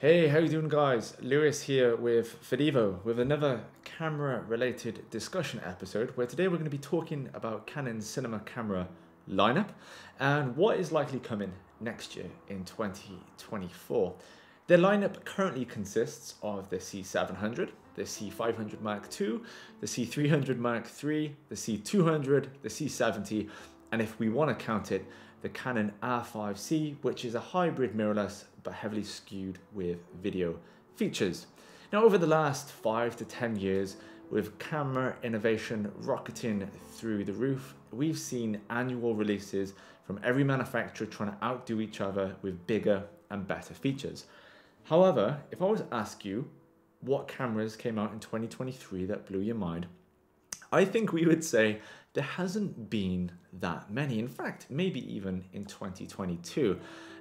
Hey, how you doing guys? Lewis here with Videvo with another camera related discussion episode where today we're going to be talking about Canon's cinema camera lineup and what is likely coming next year in 2024. Their lineup currently consists of the C700, the C500 Mark II, the C300 Mark III, the C200, the C70, and if we want to count it, the Canon R5C, which is a hybrid mirrorless but heavily skewed with video features. Now, over the last five to 10 years, with camera innovation rocketing through the roof, we've seen annual releases from every manufacturer trying to outdo each other with bigger and better features. However, if I was to ask you what cameras came out in 2023 that blew your mind, I think we would say there hasn't been that many. In fact, maybe even in 2022.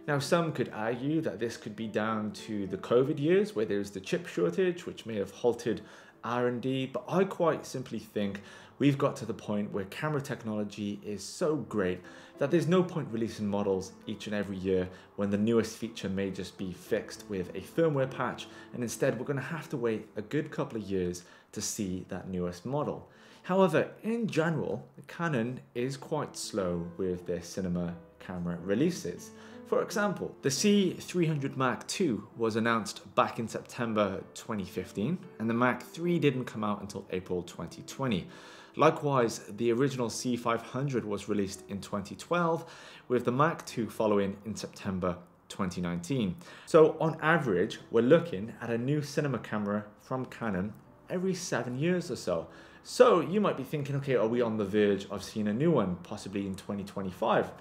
Now, some could argue that this could be down to the COVID years where there's the chip shortage, which may have halted R&D, but I quite simply think we've got to the point where camera technology is so great that there's no point releasing models each and every year when the newest feature may just be fixed with a firmware patch and instead we're going to have to wait a good couple of years to see that newest model. However, in general, Canon is quite slow with their cinema camera releases. For example, the C300 Mark II was announced back in September 2015 and the Mark III didn't come out until April 2020. Likewise, the original C500 was released in 2012, with the Mark II following in September 2019. So on average, we're looking at a new cinema camera from Canon every seven years or so. So you might be thinking, okay, are we on the verge of seeing a new one, possibly in 2025?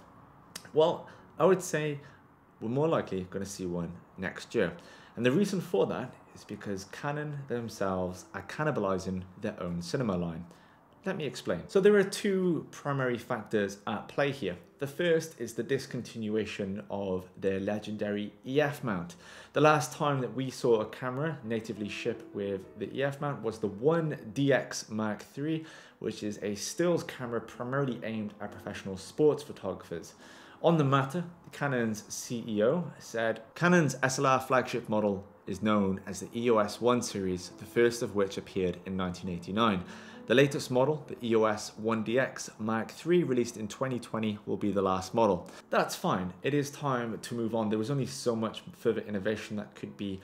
Well, I would say we're more likely going to see one next year. And the reason for that is because Canon themselves are cannibalizing their own cinema line. Let me explain. So there are two primary factors at play here. The first is the discontinuation of their legendary EF mount. The last time that we saw a camera natively ship with the EF mount was the 1DX Mark III, which is a stills camera primarily aimed at professional sports photographers. On the matter, Canon's CEO said Canon's SLR flagship model is known as the EOS 1 series, the first of which appeared in 1989. The latest model, the EOS 1DX Mark III, released in 2020, will be the last model. That's fine, it is time to move on. There was only so much further innovation that could be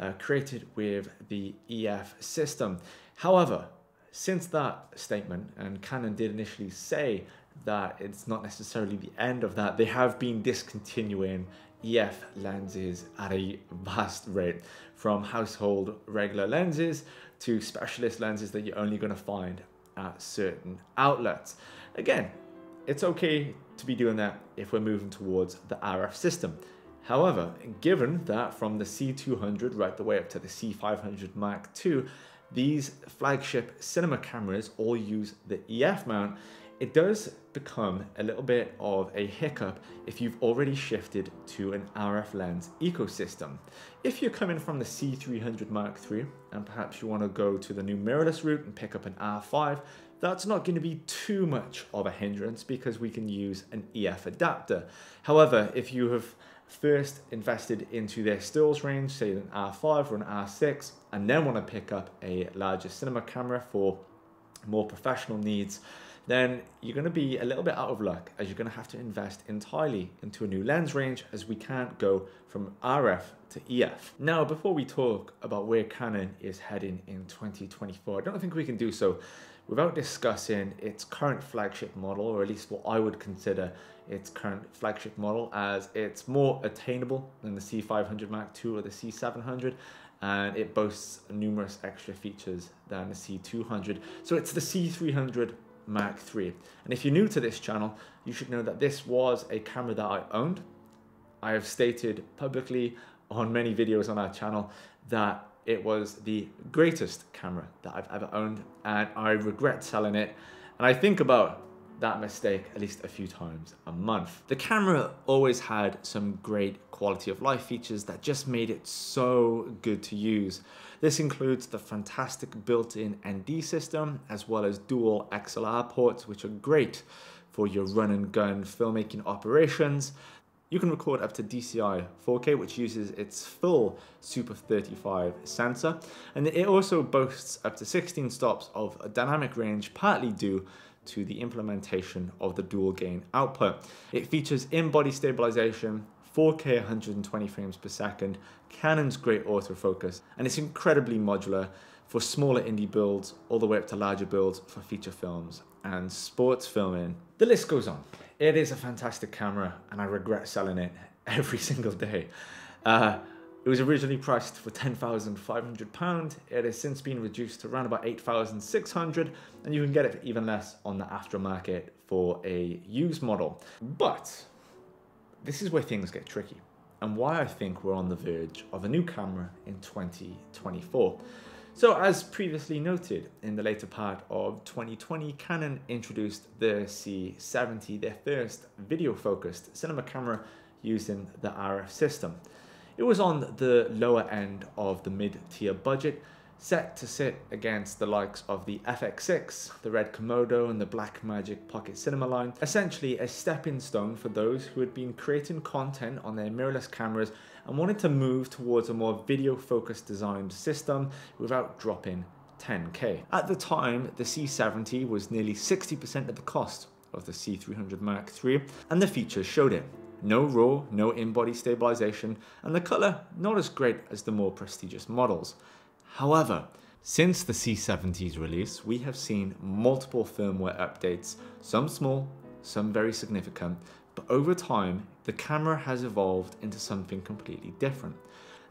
uh, created with the EF system. However, since that statement, and Canon did initially say that it's not necessarily the end of that, they have been discontinuing EF lenses at a vast rate from household regular lenses to specialist lenses that you're only going to find at certain outlets. Again, it's okay to be doing that if we're moving towards the RF system. However, given that from the C200 right the way up to the C500 Mark II, these flagship cinema cameras all use the EF mount, it does become a little bit of a hiccup if you've already shifted to an RF lens ecosystem. If you're coming from the C300 Mark III and perhaps you want to go to the new mirrorless route and pick up an R5, that's not going to be too much of a hindrance because we can use an EF adapter. However, if you have first invested into their stills range, say an R5 or an R6, and then want to pick up a larger cinema camera for more professional needs, then you're going to be a little bit out of luck as you're going to have to invest entirely into a new lens range as we can't go from RF to EF. Now, before we talk about where Canon is heading in 2024, I don't think we can do so without discussing its current flagship model, or at least what I would consider its current flagship model, as it's more attainable than the C500 Mark II or the C700, and it boasts numerous extra features than the C200. So it's the C300 Mark III. And if you're new to this channel, you should know that this was a camera that I owned. I have stated publicly on many videos on our channel that it was the greatest camera that I've ever owned and I regret selling it. And I think about that mistake at least a few times a month. The camera always had some great quality of life features that just made it so good to use. This includes the fantastic built-in ND system as well as dual XLR ports which are great for your run and gun filmmaking operations. You can record up to DCI 4K, which uses its full Super 35 sensor, and it also boasts up to 16 stops of a dynamic range, partly due to the implementation of the dual gain output. It features in-body stabilization, 4K 120 frames per second, Canon's great autofocus, and it's incredibly modular for smaller indie builds all the way up to larger builds for feature films and sports filming. The list goes on. It is a fantastic camera and I regret selling it every single day. Uh, it was originally priced for £10,500. It has since been reduced to around about £8,600 and you can get it even less on the aftermarket for a used model. But this is where things get tricky and why I think we're on the verge of a new camera in 2024. So as previously noted, in the later part of 2020, Canon introduced the C70, their first video-focused cinema camera using the RF system. It was on the lower end of the mid-tier budget, set to sit against the likes of the FX6, the Red Komodo and the Blackmagic Pocket Cinema line, essentially a stepping stone for those who had been creating content on their mirrorless cameras and wanted to move towards a more video focused designed system without dropping 10k. At the time, the C70 was nearly 60% of the cost of the C300 Mark III, and the features showed it. No RAW, no in-body stabilization, and the color not as great as the more prestigious models. However, since the C70's release, we have seen multiple firmware updates, some small, some very significant, but over time, the camera has evolved into something completely different.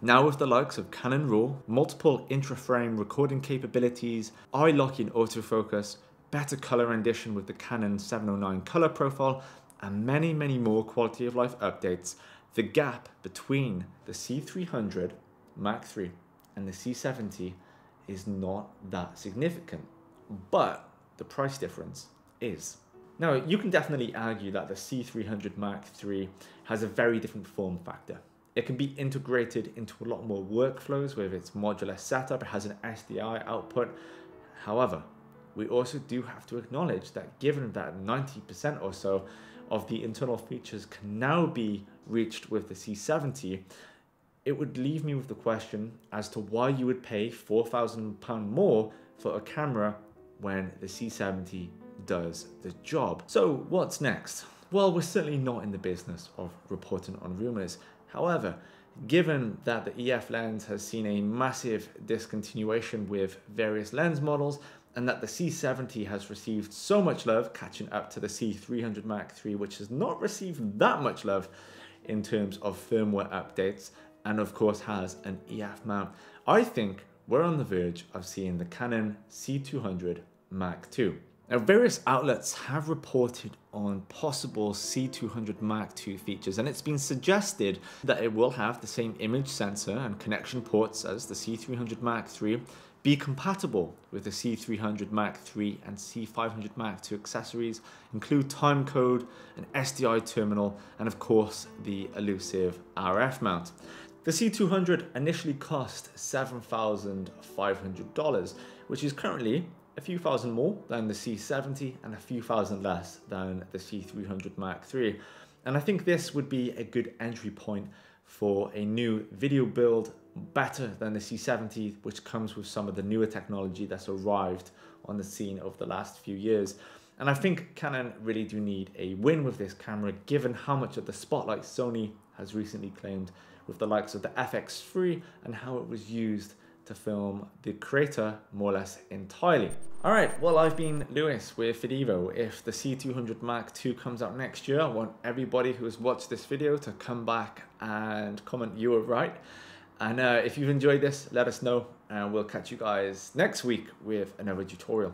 Now with the likes of Canon RAW, multiple intra-frame recording capabilities, eye-locking autofocus, better color rendition with the Canon 709 color profile, and many, many more quality of life updates, the gap between the C300 Mark III and the C70 is not that significant, but the price difference is. Now, you can definitely argue that the C300 Mark III has a very different form factor. It can be integrated into a lot more workflows with its modular setup. It has an SDI output. However, we also do have to acknowledge that given that 90% or so of the internal features can now be reached with the C70, it would leave me with the question as to why you would pay £4,000 more for a camera when the C70 does the job. So what's next? Well, we're certainly not in the business of reporting on rumors. However, given that the EF lens has seen a massive discontinuation with various lens models and that the C70 has received so much love catching up to the C300 Mark III which has not received that much love in terms of firmware updates and of course has an EF mount, I think we're on the verge of seeing the Canon C200 Mark II. Now, various outlets have reported on possible C200 Mark II features, and it's been suggested that it will have the same image sensor and connection ports as the C300 Mark III, be compatible with the C300 Mark III and C500 Mark II accessories, include timecode, an SDI terminal, and of course the elusive RF mount. The C200 initially cost $7,500, which is currently a few thousand more than the C70 and a few thousand less than the C300 Mark III. And I think this would be a good entry point for a new video build better than the C70, which comes with some of the newer technology that's arrived on the scene over the last few years. And I think Canon really do need a win with this camera, given how much of the spotlight Sony has recently claimed with the likes of the FX3 and how it was used to film the creator more or less entirely. All right, well, I've been Lewis with Videvo. If the C200 Mark II comes out next year, I want everybody who has watched this video to come back and comment you were right. And uh, if you've enjoyed this, let us know and we'll catch you guys next week with another tutorial.